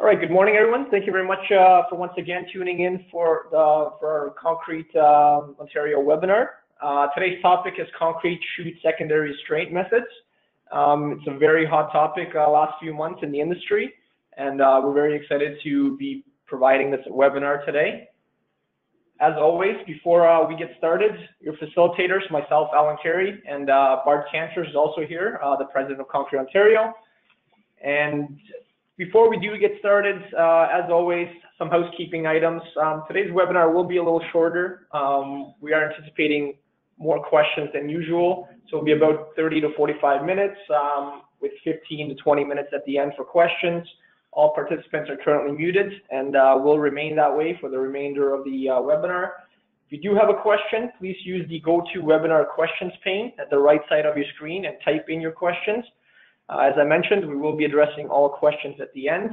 All right, good morning, everyone. Thank you very much uh, for once again tuning in for, the, for our Concrete uh, Ontario webinar. Uh, today's topic is concrete chute secondary restraint methods. Um, it's a very hot topic uh, last few months in the industry, and uh, we're very excited to be providing this webinar today. As always, before uh, we get started, your facilitators, myself, Alan Carey, and Bart Canters is also here, the president of Concrete Ontario. And before we do get started, uh, as always, some housekeeping items. Um, today's webinar will be a little shorter. Um, we are anticipating more questions than usual, so it'll be about 30 to 45 minutes um, with 15 to 20 minutes at the end for questions. All participants are currently muted and uh, will remain that way for the remainder of the uh, webinar. If you do have a question, please use the GoToWebinar questions pane at the right side of your screen and type in your questions. Uh, as I mentioned, we will be addressing all questions at the end.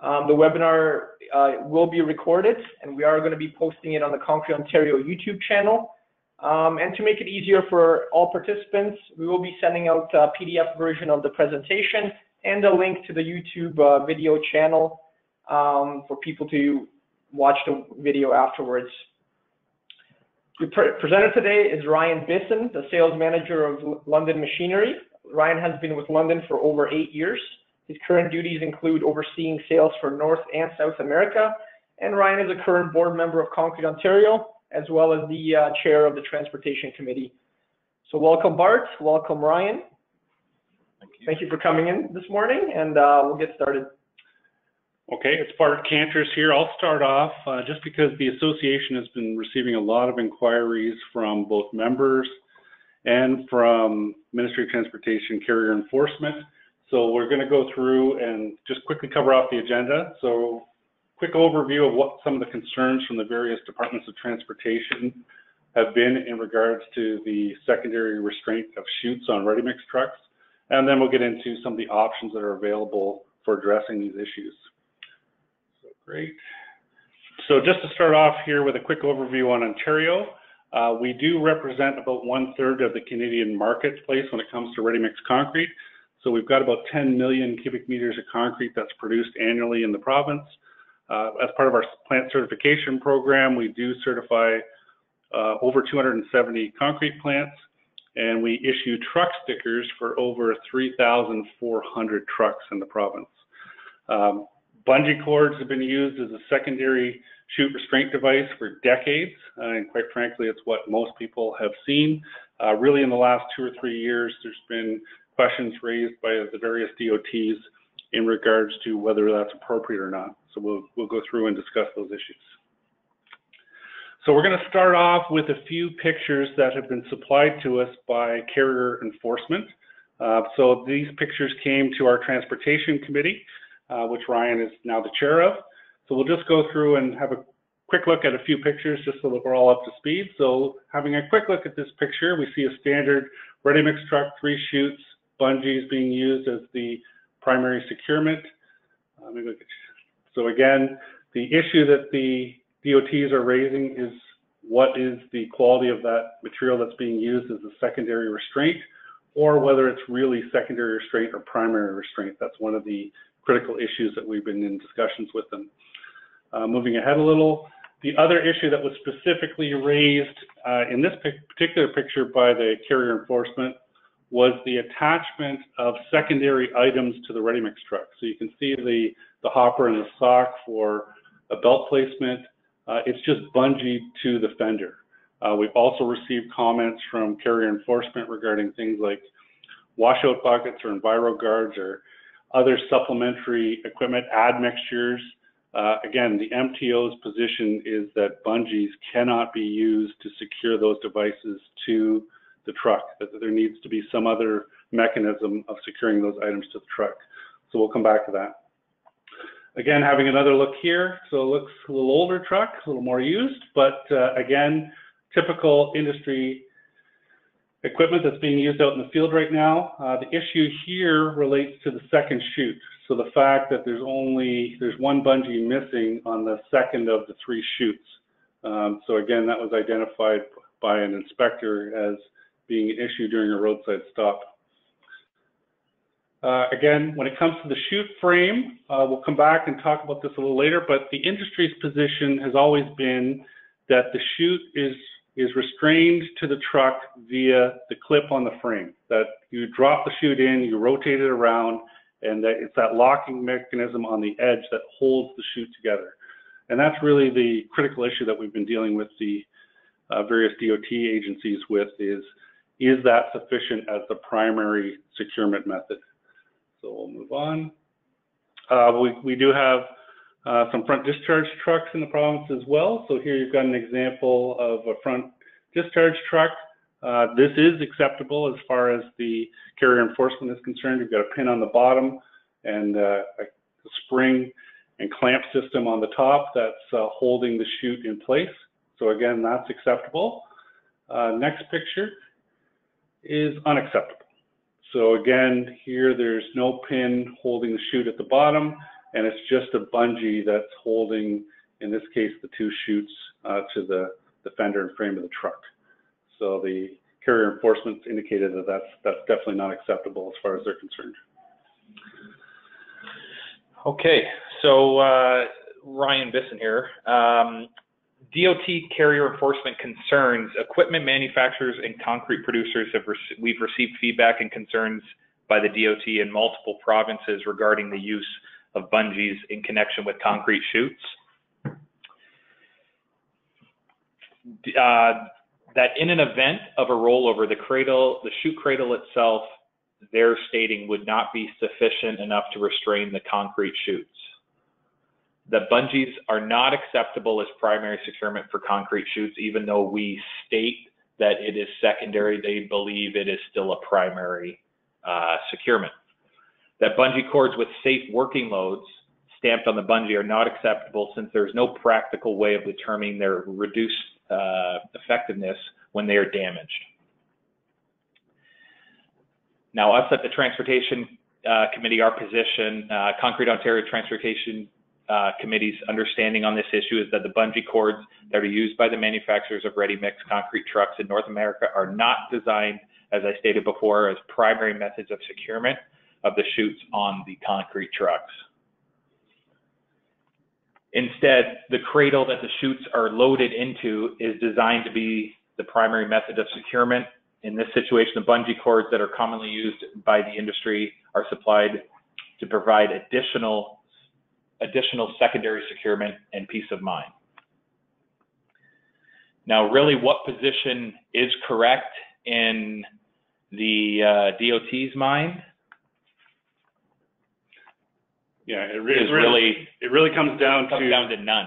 Um, the webinar uh, will be recorded, and we are going to be posting it on the Concrete Ontario YouTube channel. Um, and to make it easier for all participants, we will be sending out a PDF version of the presentation and a link to the YouTube uh, video channel um, for people to watch the video afterwards. The pre presenter today is Ryan Bisson, the sales manager of London Machinery. Ryan has been with London for over eight years. His current duties include overseeing sales for North and South America, and Ryan is a current board member of Concrete Ontario, as well as the uh, chair of the Transportation Committee. So welcome Bart, welcome Ryan. Thank you. Thank you for coming in this morning, and uh, we'll get started. Okay, it's Bart Canters here. I'll start off uh, just because the association has been receiving a lot of inquiries from both members and from Ministry of Transportation Carrier Enforcement. So we're going to go through and just quickly cover off the agenda. So quick overview of what some of the concerns from the various departments of transportation have been in regards to the secondary restraint of chutes on ready-mix trucks. And then we'll get into some of the options that are available for addressing these issues. So great. So just to start off here with a quick overview on Ontario, uh, we do represent about one third of the Canadian marketplace when it comes to ready-mix concrete. So we've got about 10 million cubic meters of concrete that's produced annually in the province. Uh, as part of our plant certification program, we do certify uh, over 270 concrete plants, and we issue truck stickers for over 3,400 trucks in the province. Um, bungee cords have been used as a secondary chute restraint device for decades, uh, and quite frankly, it's what most people have seen. Uh, really, in the last two or three years, there's been questions raised by the various DOTs in regards to whether that's appropriate or not. So we'll, we'll go through and discuss those issues. So we're going to start off with a few pictures that have been supplied to us by carrier enforcement. Uh, so these pictures came to our transportation committee, uh, which Ryan is now the chair of. So we'll just go through and have a quick look at a few pictures just so that we're all up to speed. So having a quick look at this picture, we see a standard ready-mix truck, three chutes, bungees being used as the primary securement. Uh, so again, the issue that the DOTs are raising is what is the quality of that material that's being used as a secondary restraint, or whether it's really secondary restraint or primary restraint. That's one of the critical issues that we've been in discussions with them. Uh, moving ahead a little, the other issue that was specifically raised uh, in this particular picture by the carrier enforcement was the attachment of secondary items to the ready-mix truck. So you can see the, the hopper and the sock for a belt placement. Uh, it's just bungee to the fender. Uh, we've also received comments from carrier enforcement regarding things like washout buckets or enviro guards or other supplementary equipment admixtures uh, again, the MTO's position is that bungees cannot be used to secure those devices to the truck, that there needs to be some other mechanism of securing those items to the truck. So we'll come back to that. Again, having another look here. So it looks a little older truck, a little more used, but uh, again, typical industry equipment that's being used out in the field right now. Uh, the issue here relates to the second chute. So the fact that there's only, there's one bungee missing on the second of the three chutes. Um, so again, that was identified by an inspector as being an issue during a roadside stop. Uh, again, when it comes to the chute frame, uh, we'll come back and talk about this a little later, but the industry's position has always been that the chute is is restrained to the truck via the clip on the frame. That you drop the chute in, you rotate it around, and that it's that locking mechanism on the edge that holds the chute together. And that's really the critical issue that we've been dealing with the uh, various DOT agencies with is, is that sufficient as the primary securement method? So we'll move on. Uh, we, we do have uh, some front discharge trucks in the province as well. So here you've got an example of a front discharge truck. Uh, this is acceptable as far as the carrier enforcement is concerned. You've got a pin on the bottom and uh, a spring and clamp system on the top that's uh, holding the chute in place. So again, that's acceptable. Uh, next picture is unacceptable. So again, here there's no pin holding the chute at the bottom, and it's just a bungee that's holding, in this case, the two chutes uh, to the, the fender and frame of the truck. So the carrier enforcement indicated that that's, that's definitely not acceptable as far as they're concerned. Okay, so uh, Ryan Bisson here. Um, DOT carrier enforcement concerns. Equipment manufacturers and concrete producers have we've received feedback and concerns by the DOT in multiple provinces regarding the use of bungees in connection with concrete chutes. Uh, that in an event of a rollover, the cradle, the chute cradle itself, they're stating would not be sufficient enough to restrain the concrete chutes that bungees are not acceptable as primary securement for concrete chutes, even though we state that it is secondary, they believe it is still a primary uh, securement. That bungee cords with safe working loads stamped on the bungee are not acceptable since there's no practical way of determining their reduced uh, effectiveness when they are damaged. Now, us at the Transportation uh, Committee, our position, uh, Concrete Ontario Transportation uh, committee's understanding on this issue is that the bungee cords that are used by the manufacturers of ready-mix concrete trucks in North America are not designed, as I stated before, as primary methods of securement of the chutes on the concrete trucks. Instead, the cradle that the chutes are loaded into is designed to be the primary method of securement. In this situation, the bungee cords that are commonly used by the industry are supplied to provide additional additional secondary securement and peace of mind. Now, really, what position is correct in the uh, DOT's mind? Yeah, it, re- is really it really comes down comes to down to none.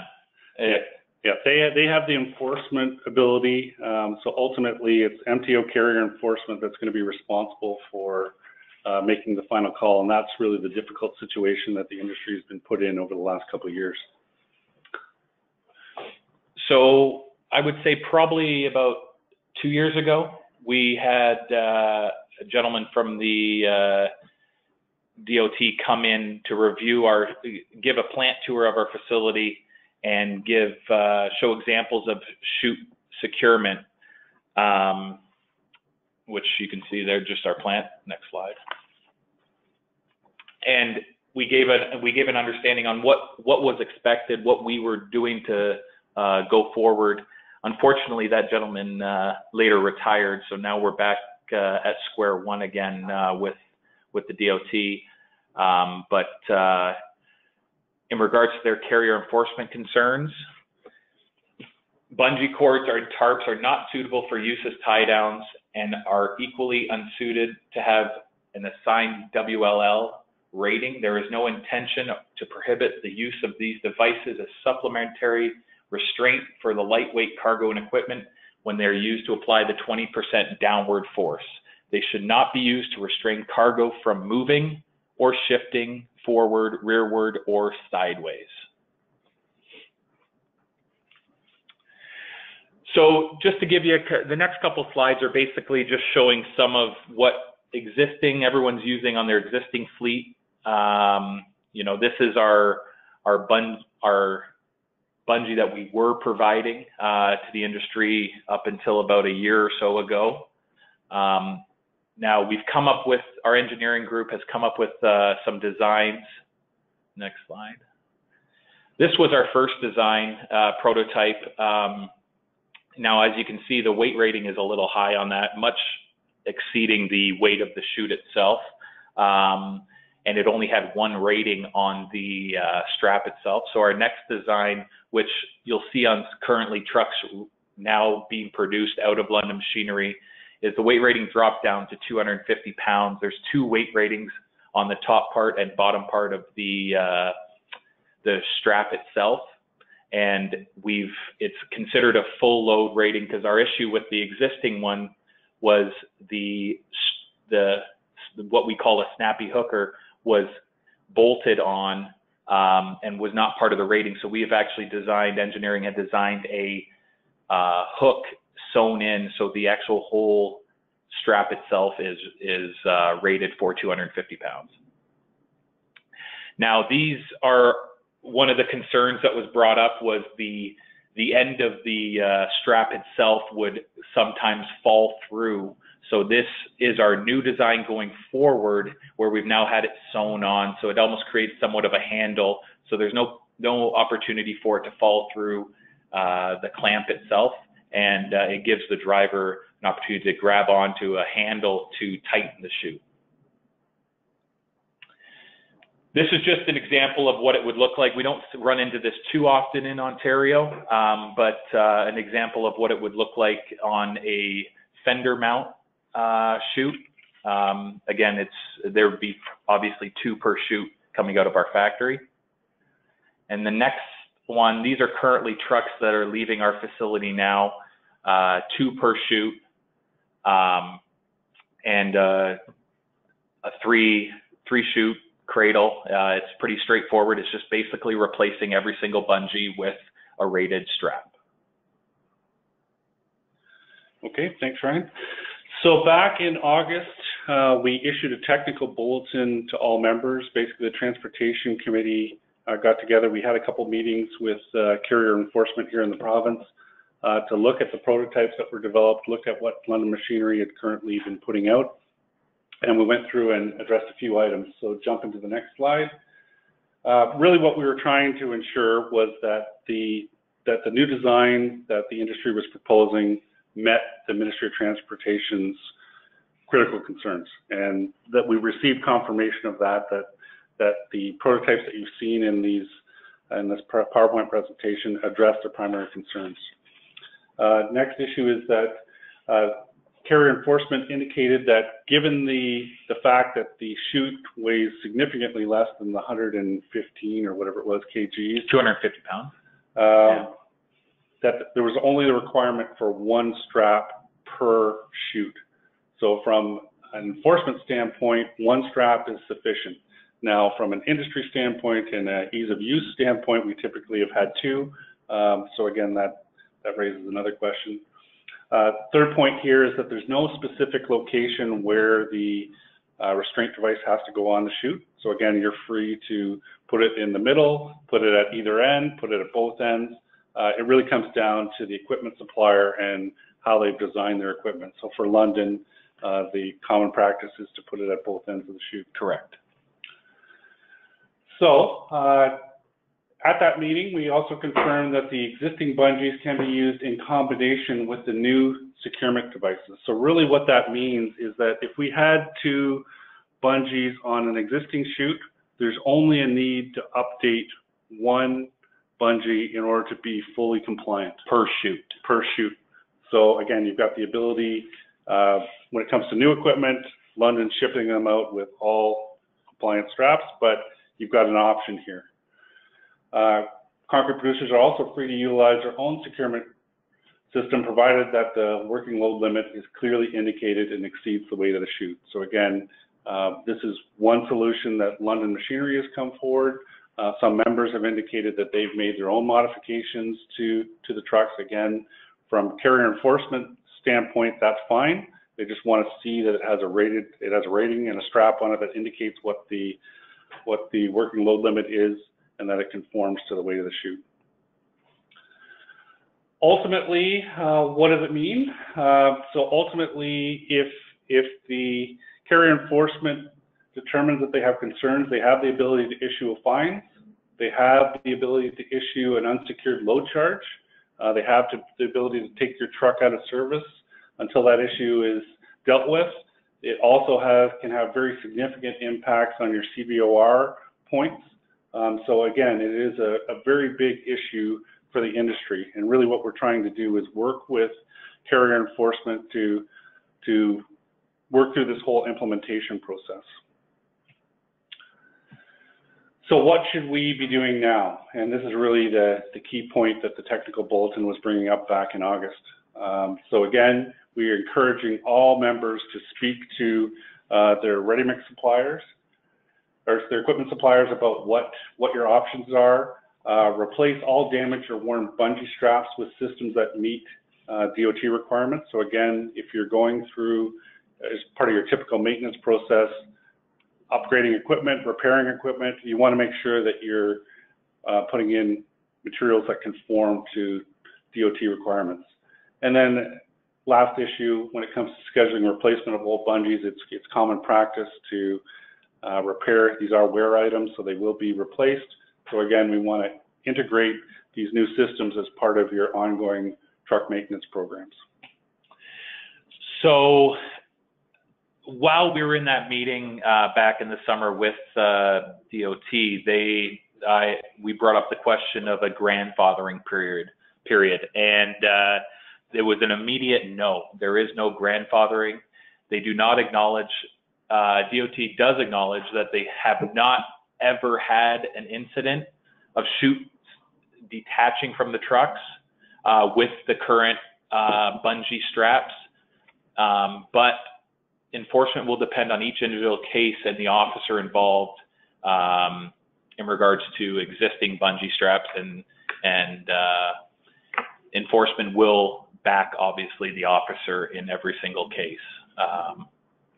Yeah, yeah, they they have the enforcement ability. Um, so ultimately, it's MTO carrier enforcement that's going to be responsible for uh, making the final call, and that's really the difficult situation that the industry has been put in over the last couple of years. So I would say probably about two years ago, we had uh, a gentleman from the uh, DOT come in to review our, give a plant tour of our facility and give, uh, show examples of chute securement. Um, which you can see there, just our plant. Next slide. And we gave a we gave an understanding on what what was expected, what we were doing to uh, go forward. Unfortunately, that gentleman uh, later retired, so now we're back uh, at square one again uh, with with the DOT. Um, but uh, in regards to their carrier enforcement concerns, bungee cords or tarps are not suitable for use as tie downs and are equally unsuited to have an assigned WLL rating. There is no intention to prohibit the use of these devices as supplementary restraint for the lightweight cargo and equipment when they're used to apply the 20% downward force. They should not be used to restrain cargo from moving or shifting forward, rearward, or sideways. So just to give you a, the next couple slides are basically just showing some of what existing everyone's using on their existing fleet. Um, you know, this is our our bun our bungee that we were providing uh, to the industry up until about a year or so ago. Um, now we've come up with, our engineering group has come up with uh, some designs. Next slide. This was our first design uh, prototype. Um, now, as you can see, the weight rating is a little high on that, much exceeding the weight of the chute itself. Um, and it only had one rating on the uh, strap itself. So our next design, which you'll see on currently trucks now being produced out of London Machinery, is the weight rating dropped down to 250 pounds. There's two weight ratings on the top part and bottom part of the uh, the strap itself, and we've it's considered a full load rating because our issue with the existing one was the the what we call a snappy hooker was bolted on um, and was not part of the rating. So we have actually designed, engineering had designed a uh, hook sewn in, so the actual whole strap itself is is uh, rated for 250 pounds. Now these are one of the concerns that was brought up was the the end of the uh, strap itself would sometimes fall through. So this is our new design going forward, where we've now had it sewn on. So it almost creates somewhat of a handle. So there's no no opportunity for it to fall through uh, the clamp itself, and uh, it gives the driver an opportunity to grab onto a handle to tighten the shoe. This is just an example of what it would look like. We don't run into this too often in Ontario, um, but uh, an example of what it would look like on a fender mount uh, chute. Um, again, it's there would be obviously two per chute coming out of our factory. And the next one, these are currently trucks that are leaving our facility now, uh, two per chute, um, and uh, a three three chute cradle. Uh, it's pretty straightforward. It's just basically replacing every single bungee with a rated strap. Okay, thanks, Ryan. So back in August, uh, we issued a technical bulletin to all members. Basically, the Transportation Committee uh, got together. We had a couple meetings with uh, carrier enforcement here in the province uh, to look at the prototypes that were developed, look at what London Machinery had currently been putting out, and we went through and addressed a few items. So jump into the next slide. Uh, really what we were trying to ensure was that the that the new design that the industry was proposing met the Ministry of Transportation's critical concerns and that we received confirmation of that that that the prototypes that you've seen in these in this PowerPoint presentation address the primary concerns. Uh, next issue is that uh, carrier enforcement indicated that given the the fact that the chute weighs significantly less than the 115 or whatever it was kgs, 250 pounds. uh, yeah. that there was only the requirement for one strap per chute. So from an enforcement standpoint, one strap is sufficient. Now, from an industry standpoint and an ease of use standpoint, we typically have had two. Um, so again, that that raises another question. Uh, third point here is that there's no specific location where the uh, restraint device has to go on the chute. So again, you're free to put it in the middle, put it at either end, put it at both ends. Uh, it really comes down to the equipment supplier and how they've designed their equipment. So for London, uh, the common practice is to put it at both ends of the chute. Correct. So uh, at that meeting, we also confirmed that the existing bungees can be used in combination with the new securement devices. So really what that means is that if we had two bungees on an existing chute, there's only a need to update one bungee in order to be fully compliant. Per chute. Per chute. So again, you've got the ability, uh, when it comes to new equipment, London's shipping them out with all compliant straps, but you've got an option here. Uh, concrete producers are also free to utilize their own securement system, provided that the working load limit is clearly indicated and exceeds the weight of the chute. So again, uh, this is one solution that London Machinery has come forward. Uh, some members have indicated that they've made their own modifications to, to the trucks. Again, from carrier enforcement standpoint, that's fine. They just want to see that it has a rated, it has a rating and a strap on it that indicates what the, what the working load limit is and that it conforms to the weight of the chute. Ultimately, uh, what does it mean? Uh, so ultimately, if if the carrier enforcement determines that they have concerns, they have the ability to issue a fine. They have the ability to issue an unsecured load charge. Uh, they have to, the ability to take your truck out of service until that issue is dealt with. It also has, can have very significant impacts on your CVOR points. Um, so again, it is a, a very big issue for the industry. And really what we're trying to do is work with carrier enforcement to, to work through this whole implementation process. So what should we be doing now? And this is really the, the key point that the technical bulletin was bringing up back in August. Um, so again, we are encouraging all members to speak to uh, their ready mix suppliers or their equipment suppliers about what, what your options are. Uh, replace all damaged or worn bungee straps with systems that meet uh, DOT requirements. So again, if you're going through as part of your typical maintenance process, upgrading equipment, repairing equipment, you want to make sure that you're uh, putting in materials that conform to DOT requirements. And then last issue, when it comes to scheduling replacement of old bungees, it's, it's common practice to uh, repair. These are wear items, so they will be replaced. So again, we want to integrate these new systems as part of your ongoing truck maintenance programs. So while we were in that meeting uh, back in the summer with uh, DOT, they I, we brought up the question of a grandfathering period period, and uh, it was an immediate no. There is no grandfathering. They do not acknowledge. Uh, DOT does acknowledge that they have not ever had an incident of chutes detaching from the trucks uh, with the current uh, bungee straps, um, but enforcement will depend on each individual case and the officer involved um, in regards to existing bungee straps and and uh, enforcement will back obviously the officer in every single case. Um,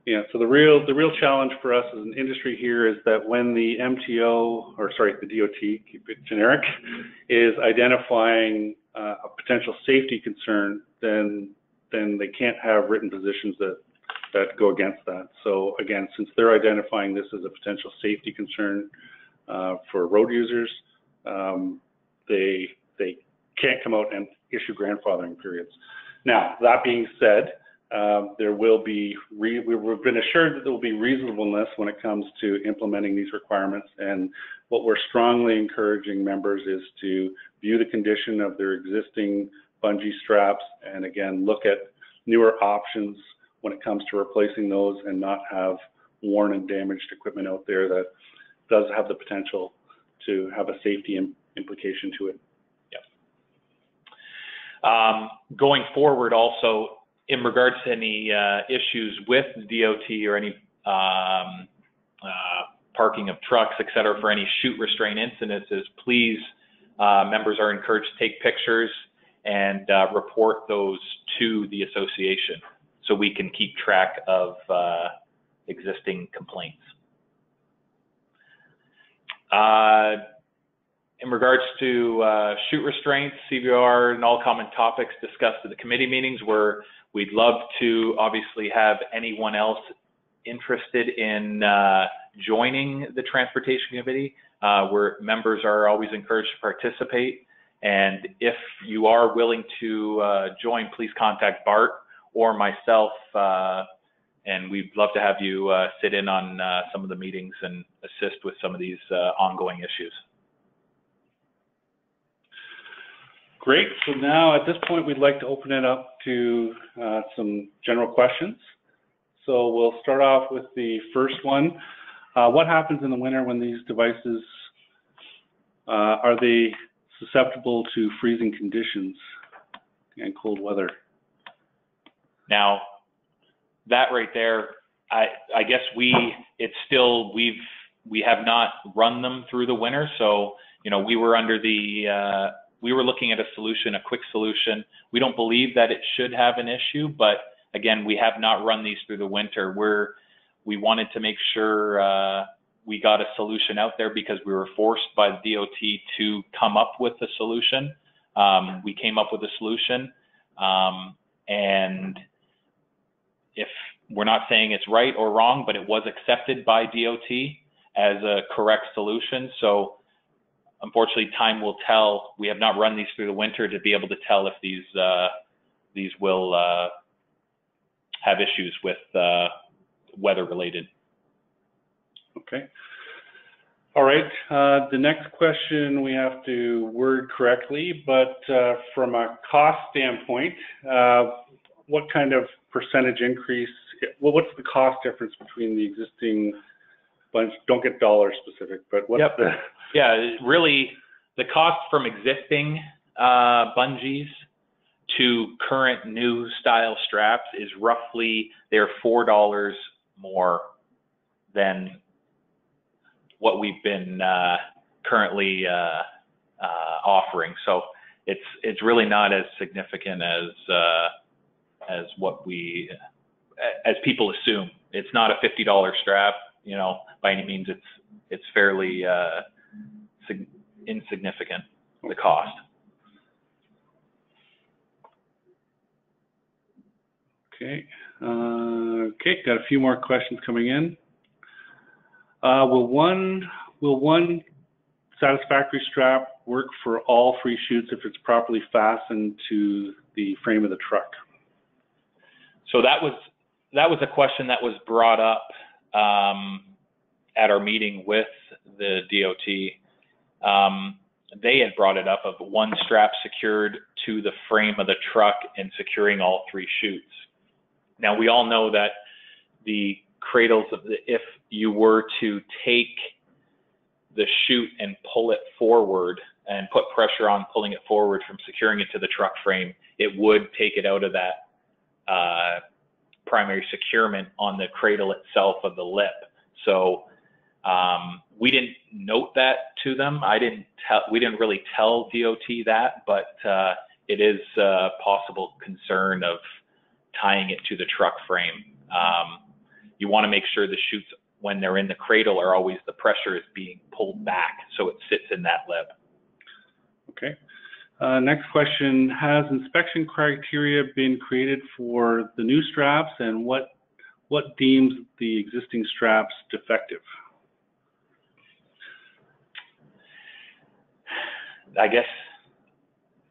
yeah, so the real the real challenge for us as an industry here is that when the MTO or sorry the DOT keep it generic is identifying uh, a potential safety concern, then then they can't have written positions that that go against that. So again, since they're identifying this as a potential safety concern uh, for road users, um, they they can't come out and issue grandfathering periods. Now, that being said, um, there will be re- we've been assured that there will be reasonableness when it comes to implementing these requirements. And what we're strongly encouraging members is to view the condition of their existing bungee straps and again look at newer options when it comes to replacing those and not have worn and damaged equipment out there that does have the potential to have a safety implication to it. Um, going forward, also in regards to any uh, issues with DOT or any um, uh, parking of trucks, et cetera, for any chute restraint incidences, please, uh, members are encouraged to take pictures and uh, report those to the association so we can keep track of uh, existing complaints. Uh, in regards to chute restraints, CVR, and all common topics discussed at the committee meetings, where we'd love to obviously have anyone else interested in uh, joining the transportation committee, uh, where members are always encouraged to participate. And if you are willing to uh, join, please contact Bart or myself, uh, and we'd love to have you uh, sit in on uh, some of the meetings and assist with some of these ongoing issues. Great. So now at this point, we'd like to open it up to uh, some general questions. So we'll start off with the first one. Uh, what happens in the winter when these devices, uh, are they susceptible to freezing conditions and cold weather? Now, that right there, I, I guess we, it's still, we've, we have not run them through the winter. So, you know, we were under the, uh, we were looking at a solution, a quick solution. We don't believe that it should have an issue, but again, we have not run these through the winter. We're, we wanted to make sure uh, we got a solution out there because we were forced by the DOT to come up with a solution. Um, we came up with a solution, um, and if we're not saying it's right or wrong, but it was accepted by DOT as a correct solution. So unfortunately, time will tell. We have not run these through the winter to be able to tell if these uh, these will uh, have issues with uh, weather related. Okay. All right. Uh, the next question we have to word correctly, but uh, from a cost standpoint, uh, what kind of percentage increase? Well, what's the cost difference between the existing bunch? Don't get dollar specific, but what's Yep. the? Yeah, really, the cost from existing uh, bungees to current new style straps is roughly they're four dollars more than what we've been uh, currently uh, uh, offering. So it's it's really not as significant as uh, as what we as people assume. It's not a fifty dollar strap, you know, by any means. It's it's fairly uh, sig- insignificant the cost. Okay. Uh, okay. Got a few more questions coming in. Uh, will one will one satisfactory strap work for all free chutes if it's properly fastened to the frame of the truck? So that was that was a question that was brought up um, at our meeting with the DOT. Um, they had brought it up of one strap secured to the frame of the truck and securing all three chutes. Now we all know that the cradles of the if you were to take the chute and pull it forward and put pressure on pulling it forward from securing it to the truck frame, it would take it out of that uh, primary securement on the cradle itself of the lip. So um, we didn't note that to them. I didn't tell. We didn't really tell DOT that, but uh, it is a possible concern of tying it to the truck frame. Um, you want to make sure the chutes, when they're in the cradle, are always the pressure is being pulled back, so it sits in that lip. Okay. Uh, next question, has inspection criteria been created for the new straps and what, what deems the existing straps defective? I guess,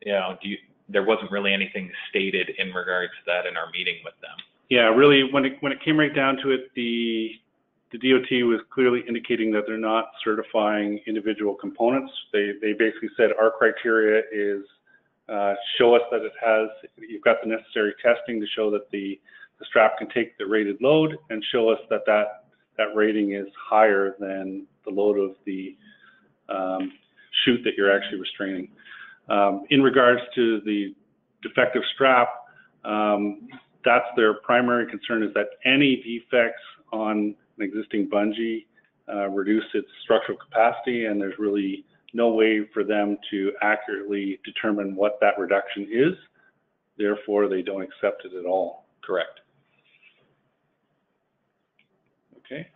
you know, do you, there wasn't really anything stated in regards to that in our meeting with them. Yeah, really, when it, when it came right down to it, the, the DOT was clearly indicating that they're not certifying individual components. They, they basically said our criteria is, uh, show us that it has, you've got the necessary testing to show that the, the strap can take the rated load and show us that that, that rating is higher than the load of the, um, chute that you're actually restraining. Um, in regards to the defective strap, um, that's their primary concern is that any defects on an existing bungee uh, reduce its structural capacity, and there's really no way for them to accurately determine what that reduction is. Therefore, they don't accept it at all. Correct. Okay.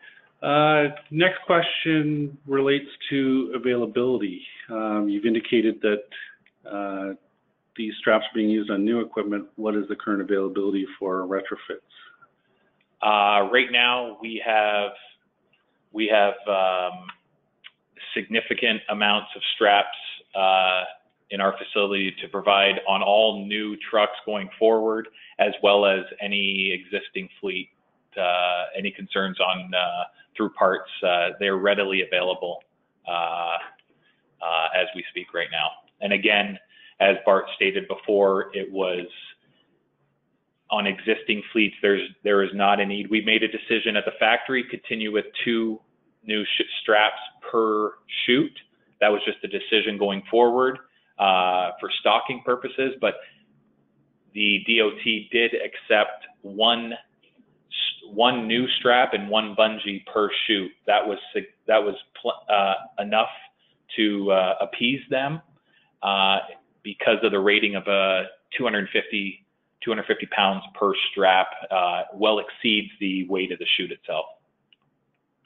Uh, next question relates to availability. Um, you've indicated that uh, these straps are being used on new equipment. What is the current availability for retrofits? Uh, right now, we have we have um, significant amounts of straps uh, in our facility to provide on all new trucks going forward, as well as any existing fleet. Uh, any concerns on uh, through parts? Uh, they're readily available uh, as we speak right now. And again, as Bart stated before, it was on existing fleets, there's, there is not a need. We made a decision at the factory, continue with two new straps per chute. That was just a decision going forward, uh, for stocking purposes, but the DOT did accept one, one new strap and one bungee per chute. That was, that was, uh, enough to, uh, appease them, uh, because of the rating of, a 250 250 pounds per strap, uh, well exceeds the weight of the chute itself.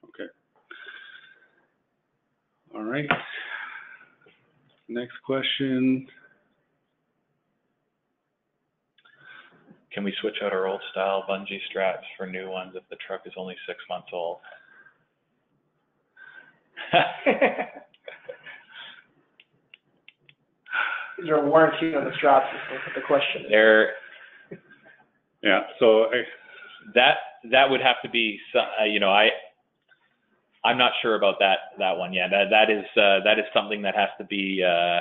Okay. All right. Next question. Can we switch out our old style bungee straps for new ones if the truck is only six months old? Is there a warranty on the straps? Is the question. There, Yeah, so that, that would have to be, uh, you know, I, I'm not sure about that, that one yet. That, that is, uh, that is something that has to be, uh,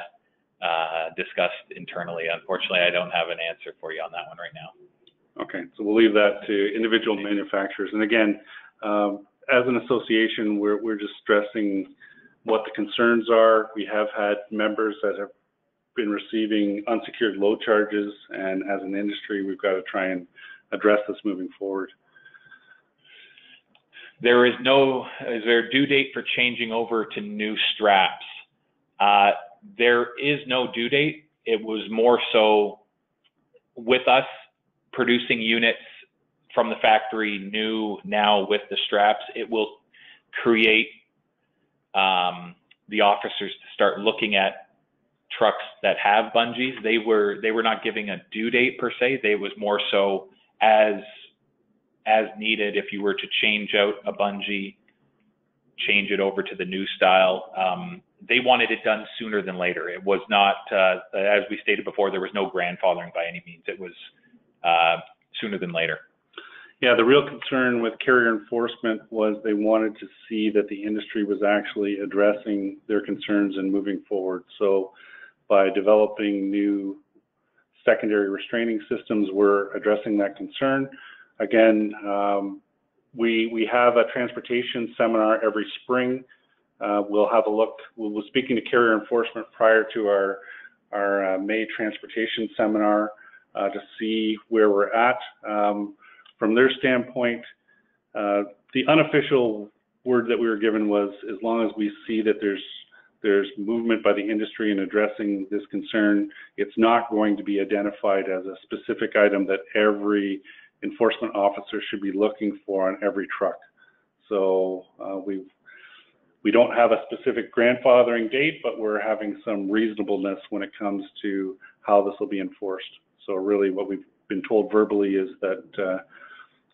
uh, discussed internally. Unfortunately, I don't have an answer for you on that one right now. Okay, so we'll leave that to individual manufacturers. And again, um, as an association, we're, we're just stressing what the concerns are. We have had members that have been receiving unsecured load charges, and as an industry, we've got to try and address this moving forward. There is no, is there a due date for changing over to new straps? Uh, there is no due date. It was more so with us producing units from the factory new now with the straps, it will create um, the officers to start looking at trucks that have bungees. They were they were not giving a due date per se. They was more so as as needed if you were to change out a bungee, change it over to the new style. Um, they wanted it done sooner than later. It was not, uh, as we stated before, there was no grandfathering by any means. It was uh, sooner than later. Yeah, the real concern with carrier enforcement was they wanted to see that the industry was actually addressing their concerns and moving forward. So by developing new secondary restraining systems, we're addressing that concern. Again, um, we, we have a transportation seminar every spring. Uh, we'll have a look, we were speaking to carrier enforcement prior to our, our uh, May transportation seminar uh, to see where we're at. Um, from their standpoint, uh, the unofficial word that we were given was as long as we see that there's there's movement by the industry in addressing this concern, it's not going to be identified as a specific item that every enforcement officer should be looking for on every truck. So uh, we we don't have a specific grandfathering date, but we're having some reasonableness when it comes to how this will be enforced. So really, what we've been told verbally is that uh,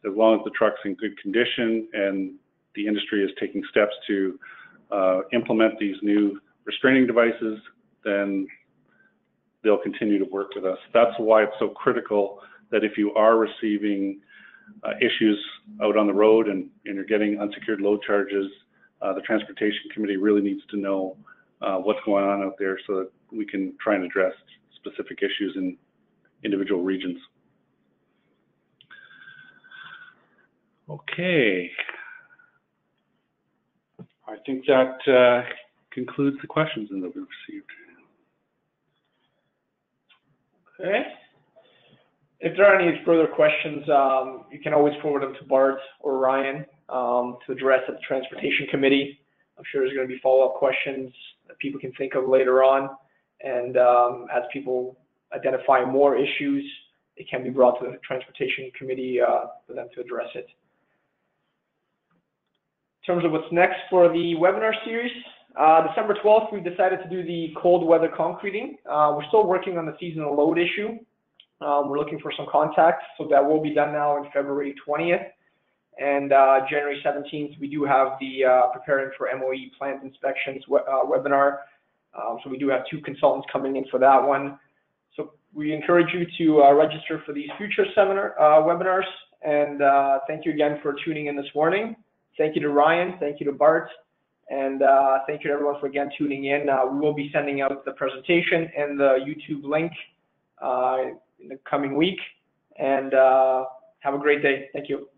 as long as the truck's in good condition and the industry is taking steps to uh, implement these new restraining devices, then they'll continue to work with us. That's why it's so critical that if you are receiving uh, issues out on the road and, and you're getting unsecured load charges, uh, the transportation committee really needs to know uh, what's going on out there so that we can try and address specific issues in individual regions. Okay. I think that uh, concludes the questions that we've received. Okay. If there are any further questions, um, you can always forward them to Bart or Ryan um, to address at the Transportation Committee. I'm sure there's going to be follow-up questions that people can think of later on. And um, as people identify more issues, it can be brought to the Transportation Committee uh, for them to address it. In terms of what's next for the webinar series, uh, December 12th, we decided to do the cold weather concreting. Uh, we're still working on the seasonal load issue. Um, we're looking for some contacts, so that will be done now on February 20th. And uh, January 17th, we do have the uh, preparing for MOE plant inspections we uh, webinar. Um, so we do have two consultants coming in for that one. So we encourage you to register for these future seminar webinars. And thank you again for tuning in this morning. Thank you to Ryan. Thank you to Bart. And uh, thank you to everyone for again tuning in. Uh, we will be sending out the presentation and the YouTube link uh, in the coming week. And have a great day. Thank you.